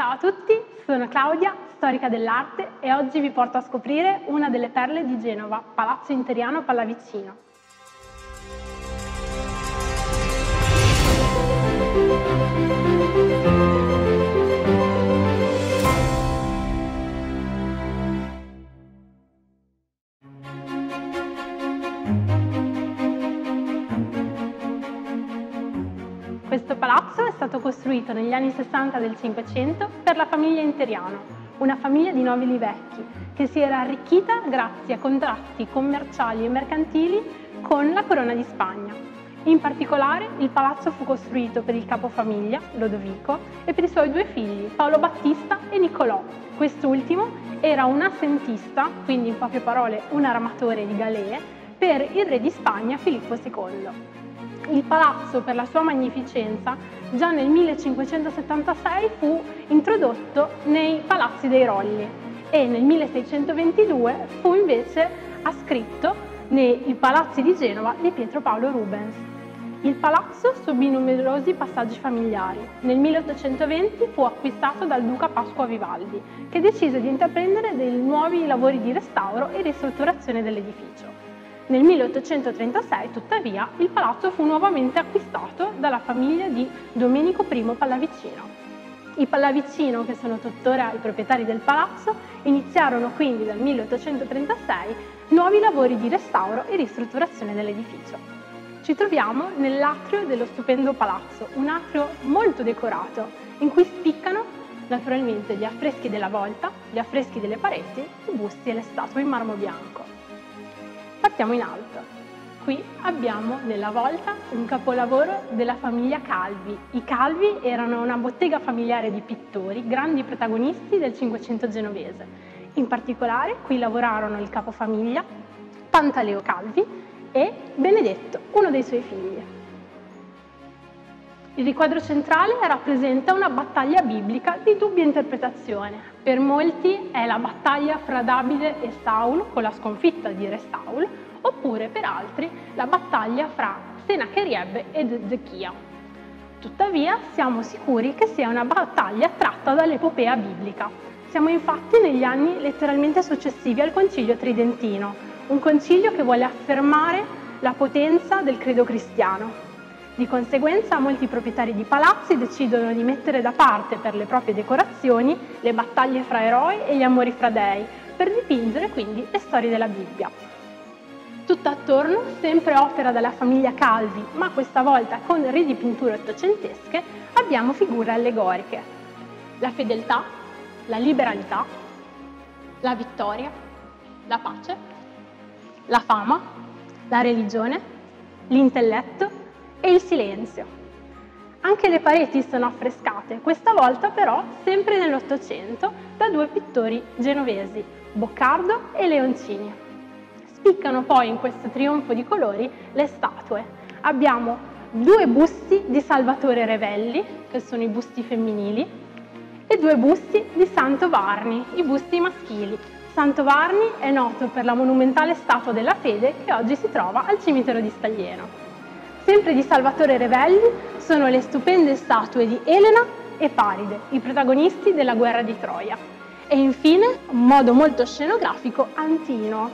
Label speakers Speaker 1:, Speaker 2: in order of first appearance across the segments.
Speaker 1: Ciao a tutti, sono Claudia, storica dell'arte e oggi vi porto a scoprire una delle perle di Genova, Palazzo Interiano Pallavicino. Stato costruito negli anni 60 del Cinquecento per la famiglia Interiano, una famiglia di nobili vecchi che si era arricchita grazie a contratti commerciali e mercantili con la Corona di Spagna. In particolare il palazzo fu costruito per il capofamiglia, Lodovico, e per i suoi due figli, Paolo Battista e Niccolò. Quest'ultimo era un assentista, quindi in poche parole un armatore di galee, per il re di Spagna Filippo II il palazzo per la sua magnificenza già nel 1576 fu introdotto nei palazzi dei Rolli e nel 1622 fu invece ascritto nei palazzi di Genova di Pietro Paolo Rubens. Il palazzo subì numerosi passaggi familiari. Nel 1820 fu acquistato dal duca Pasqua Vivaldi, che decise di intraprendere dei nuovi lavori di restauro e ristrutturazione dell'edificio. Nel 1836, tuttavia, il palazzo fu nuovamente acquistato dalla famiglia di Domenico I Pallavicino. I Pallavicino, che sono tuttora i proprietari del palazzo, iniziarono quindi dal 1836 nuovi lavori di restauro e ristrutturazione dell'edificio. Ci troviamo nell'atrio dello stupendo palazzo, un atrio molto decorato, in cui spiccano naturalmente gli affreschi della volta, gli affreschi delle pareti, i busti e le statue in marmo bianco. Partiamo in alto. Qui abbiamo nella volta un capolavoro della famiglia Calvi. I Calvi erano una bottega familiare di pittori, grandi protagonisti del Cinquecento genovese. In particolare qui lavorarono il capofamiglia Pantaleo Calvi e Benedetto, uno dei suoi figli. Il riquadro centrale rappresenta una battaglia biblica di dubbia interpretazione. Per molti è la battaglia fra Davide e Saul con la sconfitta di Re Saul, oppure per altri la battaglia fra Senacherieb ed Ezechia. Tuttavia siamo sicuri che sia una battaglia tratta dall'epopea biblica. Siamo infatti negli anni letteralmente successivi al Concilio Tridentino, un concilio che vuole affermare la potenza del credo cristiano, di conseguenza molti proprietari di palazzi decidono di mettere da parte per le proprie decorazioni le battaglie fra eroi e gli amori fra dei, per dipingere quindi le storie della Bibbia. Tutt'attorno, sempre opera della famiglia Calvi, ma questa volta con ridipinture ottocentesche, abbiamo figure allegoriche. La fedeltà, la liberalità, la vittoria, la pace, la fama, la religione, l'intelletto e il silenzio. Anche le pareti sono affrescate, questa volta però sempre nell'Ottocento, da due pittori genovesi, Boccardo e Leoncini. Spiccano poi in questo trionfo di colori le statue. Abbiamo due busti di Salvatore Revelli, che sono i busti femminili, e due busti di Santo Varni, i busti maschili. Santo Varni è noto per la monumentale statua della fede che oggi si trova al cimitero di Staglieno. Sempre di Salvatore Revelli sono le stupende statue di Elena e Paride, i protagonisti della guerra di Troia. E infine, un modo molto scenografico, Antino,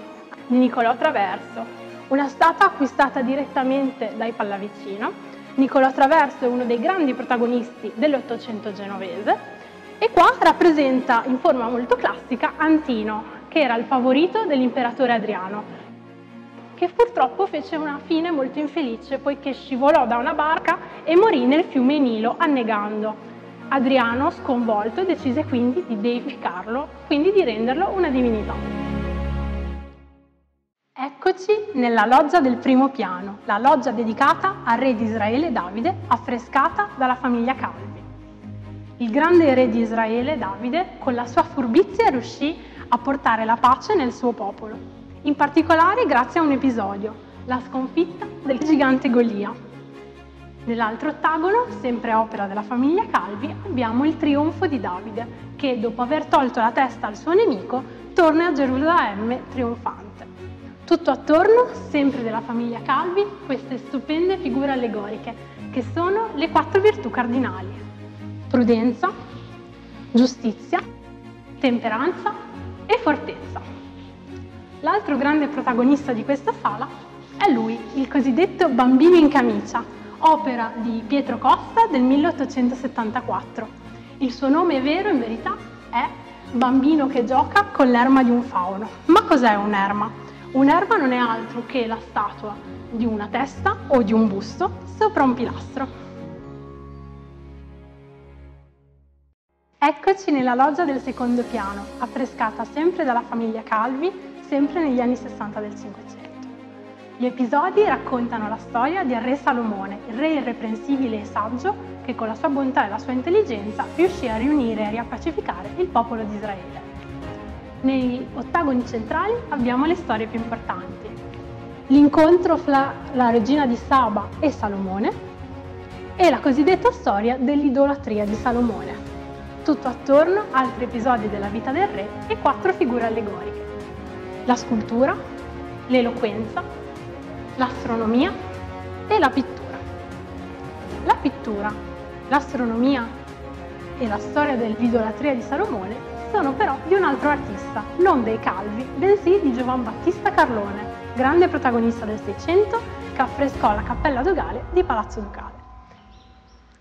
Speaker 1: di Niccolò Traverso, una statua acquistata direttamente dai Pallavicino. Niccolò Traverso è uno dei grandi protagonisti dell'Ottocento genovese e qua rappresenta in forma molto classica Antino, che era il favorito dell'imperatore Adriano, che purtroppo fece una fine molto infelice poiché scivolò da una barca e morì nel fiume Nilo annegando. Adriano, sconvolto, decise quindi di deificarlo, quindi di renderlo una divinità. Eccoci nella loggia del primo piano, la loggia dedicata al re di Israele Davide, affrescata dalla famiglia Calvi. Il grande re di Israele Davide, con la sua furbizia, riuscì a portare la pace nel suo popolo in particolare grazie a un episodio, la sconfitta del gigante Golia. Nell'altro ottagono, sempre opera della famiglia Calvi, abbiamo il trionfo di Davide, che dopo aver tolto la testa al suo nemico, torna a Gerusalemme trionfante. Tutto attorno, sempre della famiglia Calvi, queste stupende figure allegoriche, che sono le quattro virtù cardinali. Prudenza, giustizia, temperanza e fortezza. L'altro grande protagonista di questa sala è lui, il cosiddetto Bambino in camicia, opera di Pietro Costa del 1874. Il suo nome vero in verità è Bambino che gioca con l'erma di un fauno. Ma cos'è un'erma? Un'erma non è altro che la statua di una testa o di un busto sopra un pilastro. Eccoci nella loggia del secondo piano, affrescata sempre dalla famiglia Calvi, sempre negli anni 60 del Cinquecento. Gli episodi raccontano la storia del re Salomone, il re irreprensibile e saggio che con la sua bontà e la sua intelligenza riuscì a riunire e riappacificare il popolo di Israele. Nei ottagoni centrali abbiamo le storie più importanti. L'incontro fra la regina di Saba e Salomone e la cosiddetta storia dell'idolatria di Salomone. Tutto attorno altri episodi della vita del re e quattro figure allegoriche. La scultura, l'eloquenza, l'astronomia e la pittura. La pittura, l'astronomia e la storia dell'idolatria di Salomone sono però di un altro artista, non dei Calvi, bensì di Giovan Battista Carlone, grande protagonista del Seicento che affrescò la cappella dogale di Palazzo Ducale.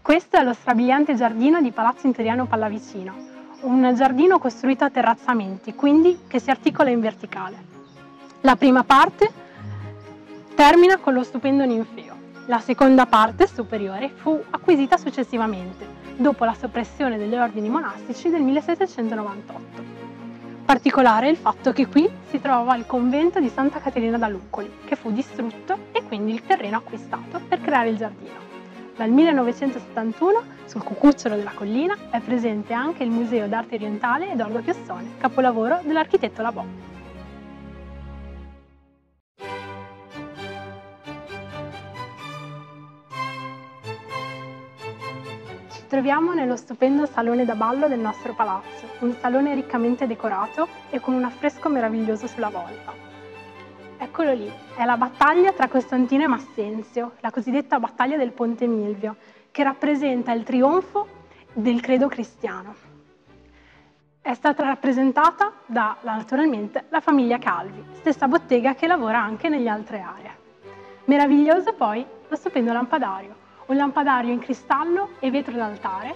Speaker 1: Questo è lo strabiliante giardino di Palazzo Interiano Pallavicino, un giardino costruito a terrazzamenti, quindi che si articola in verticale. La prima parte termina con lo stupendo ninfeo. La seconda parte, superiore, fu acquisita successivamente, dopo la soppressione degli ordini monastici del 1798. Particolare è il fatto che qui si trovava il convento di Santa Caterina da Luccoli, che fu distrutto e quindi il terreno acquistato per creare il giardino. Dal 1971 sul cucucciolo della collina è presente anche il Museo d'arte orientale Edoardo Piassone, capolavoro dell'architetto Labò. troviamo nello stupendo salone da ballo del nostro palazzo, un salone riccamente decorato e con un affresco meraviglioso sulla volta. Eccolo lì, è la battaglia tra Costantino e Massenzio, la cosiddetta battaglia del Ponte Milvio, che rappresenta il trionfo del credo cristiano. È stata rappresentata da, naturalmente, la famiglia Calvi, stessa bottega che lavora anche nelle altre aree. Meraviglioso poi lo stupendo lampadario, un lampadario in cristallo e vetro d'altare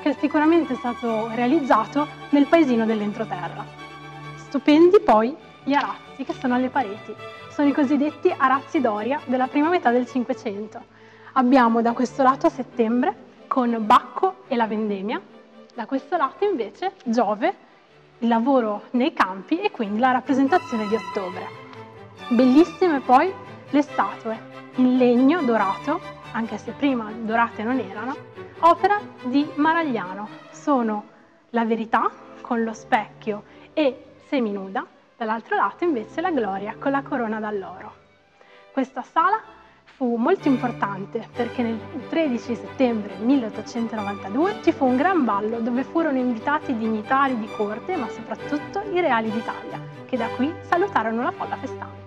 Speaker 1: che sicuramente è stato realizzato nel paesino dell'entroterra. Stupendi poi gli arazzi che sono alle pareti, sono i cosiddetti arazzi d'Oria della prima metà del Cinquecento. Abbiamo da questo lato settembre con Bacco e la vendemmia, da questo lato invece Giove, il lavoro nei campi e quindi la rappresentazione di ottobre. Bellissime poi le statue in legno dorato anche se prima dorate non erano, opera di Maragliano. Sono La verità con lo specchio e seminuda, dall'altro lato invece la Gloria con la corona d'alloro. Questa sala fu molto importante perché nel 13 settembre 1892 ci fu un gran ballo dove furono invitati i dignitari di corte ma soprattutto i reali d'Italia che da qui salutarono la folla festante.